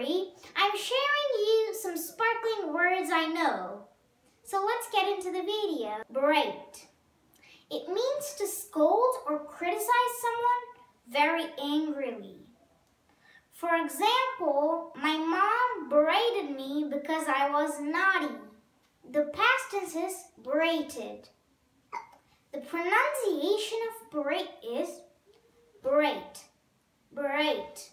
story, I'm sharing you some sparkling words I know. So let's get into the video. Berate. It means to scold or criticize someone very angrily. For example, my mom berated me because I was naughty. The past tense is berated. The pronunciation of berate is berate, berate.